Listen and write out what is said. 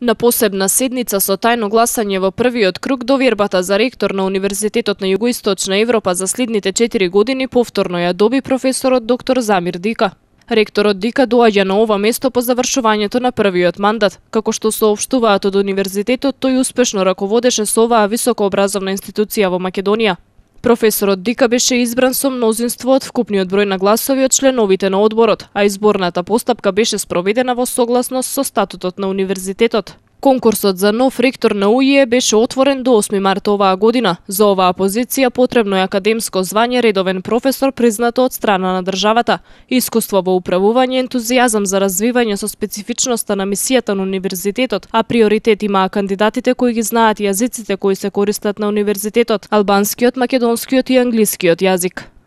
На посебна седница со тајно гласање во првиот круг довербата за ректор на Универзитетот на Југоисточна Европа за следните 4 години повторно ја доби професорот доктор Замир Дика. Ректорот Дика доаѓа на ова место по завршувањето на првиот мандат. Како што соопштуваат од универзитетот, тој успешно раководеше со оваа високообразовна институција во Македонија. Професорот Дика беше избран со мнозинство од вкупниот број на гласови од членовите на одборот, а изборната постапка беше спроведена во согласност со статутот на универзитетот. Конкурсот за нов ректор на УИЕ беше отворен до 8 март оваа година. За оваа позиција потребно е академско звање редовен професор признато од страна на државата, искуство во управување, ентузијазам за развивање со специфичноста на мисијата на универзитетот, а приоритет имаа кандидатите кои ги знаат јазиците кои се користат на универзитетот, албанскиот, македонскиот и англискиот јазик.